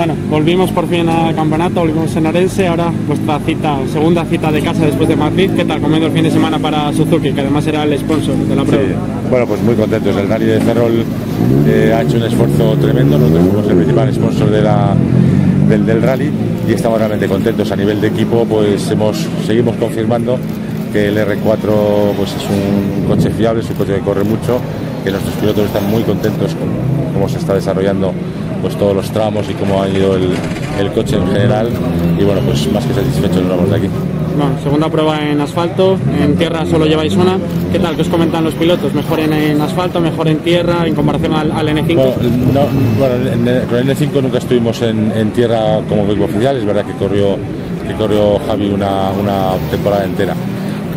Bueno, volvimos por fin al campeonato, volvimos en Arense, ahora vuestra cita, segunda cita de casa después de Madrid. ¿Qué tal comiendo el fin de semana para Suzuki, que además era el sponsor de la prueba? Bueno, pues muy contentos. El Rally de Ferrol eh, ha hecho un esfuerzo tremendo. Nosotros fuimos el principal sponsor del, del rally y estamos realmente contentos. A nivel de equipo, pues hemos, seguimos confirmando que el R4 pues, es un coche fiable, es un coche que corre mucho, que nuestros pilotos están muy contentos con cómo se está desarrollando pues todos los tramos y cómo ha ido el, el coche en general y bueno pues más que satisfechos nos vamos de aquí. Bueno, segunda prueba en asfalto, en tierra solo lleváis una. ¿Qué tal? ¿Qué os comentan los pilotos? ¿Mejor en, en asfalto, mejor en tierra en comparación al, al N5? Bueno, no, bueno, en el- con el N5 nunca estuvimos en, en tierra como equipo oficial, es verdad que corrió, que corrió Javi una, una temporada entera.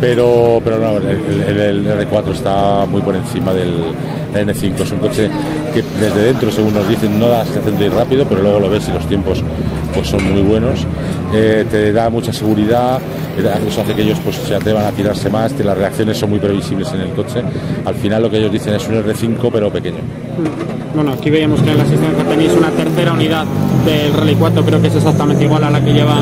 Pero, pero no, el, el- el R4 está muy por encima del N5. Es un coche que desde dentro, según nos dicen, no da la sensación ir rápido, pero luego lo ves y los tiempos pues son muy buenos. Eh, te da mucha seguridad, eh, eso hace que ellos pues, se atrevan a tirarse más, que las reacciones son muy previsibles en el coche. Al final lo que ellos dicen es un R5 pero pequeño. Bueno, aquí veíamos que en la asistencia tenéis una tercera unidad del Rally 4, creo que es exactamente igual a la que lleva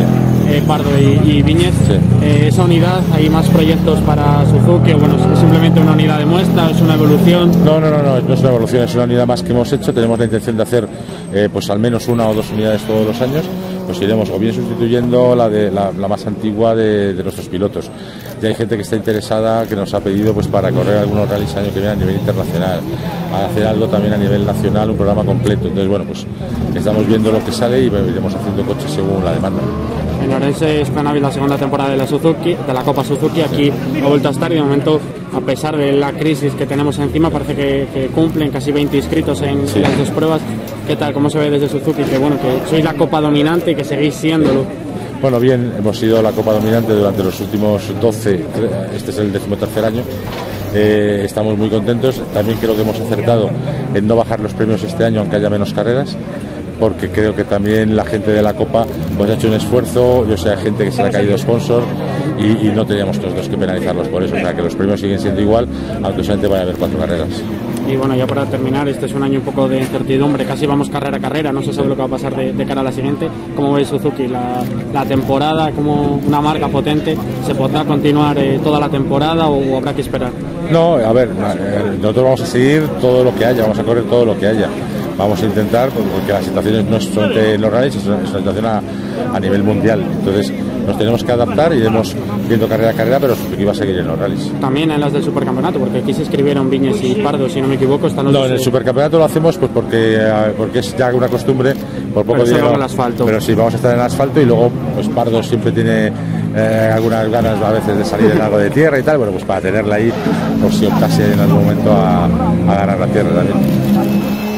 eh, Pardo y, y Viñez. Sí. Eh, esa unidad, ¿hay más proyectos para Suzuki? O bueno, es simplemente una unidad de muestra, es una evolución. No, no, no, no, no es una evolución, es una unidad más que hemos hecho. Tenemos la intención de hacer eh, pues al menos una o dos unidades todos los años. Pues iremos o bien sustituyendo la, de, la, la más antigua de, de nuestros pilotos. Ya hay gente que está interesada, que nos ha pedido pues para correr algunos rallies año que viene a nivel internacional, a hacer algo también a nivel nacional, un programa completo. Entonces, bueno, pues estamos viendo lo que sale y iremos haciendo coches según la demanda. En Orense es Cannabis la segunda temporada de la Suzuki, de la Copa Suzuki. Aquí ha vuelto a estar y de momento, a pesar de la crisis que tenemos encima, parece que, que cumplen casi 20 inscritos en Sí. las dos pruebas. ¿Qué tal? ¿Cómo se ve desde Suzuki? Que bueno, que sois la Copa dominante y que seguís siéndolo. Bueno, bien, hemos sido la Copa Dominante durante los últimos 12, este es el decimotercer año. Eh, estamos muy contentos. También creo que hemos acertado en no bajar los premios este año, aunque haya menos carreras, porque creo que también la gente de la Copa pues, ha hecho un esfuerzo. Yo sé, hay gente que se le ha caído sponsor y, y no teníamos nosotros que penalizarlos por eso. O sea, que los premios siguen siendo igual, aunque solamente van a haber cuatro carreras. Y bueno, ya para terminar, este es un año un poco de incertidumbre, casi vamos carrera a carrera, no se sabe lo que va a pasar de, de cara a la siguiente. ¿Cómo ve Suzuki la, la temporada como una marca potente? ¿Se podrá continuar eh, toda la temporada o, habrá que esperar? No, a ver, eh, nosotros vamos a seguir todo lo que haya, vamos a correr todo lo que haya. Vamos a intentar, pues, porque la situación no es solamente en los rallies, es una situación a, a nivel mundial. Entonces nos tenemos que adaptar, iremos viendo carrera a carrera, pero va a seguir en los rallies. También en las del supercampeonato, porque aquí se escribieron Viñes y Pardo, si no me equivoco, están los No, en el supercampeonato lo hacemos pues porque, eh, porque es ya una costumbre, por poco dinero. el asfalto. Pero sí, vamos a estar en el asfalto y luego pues Pardo siempre tiene eh, algunas ganas a veces de salir en algo de tierra y tal, bueno, pues para tenerla ahí por si optase en algún momento a, a ganar la tierra también.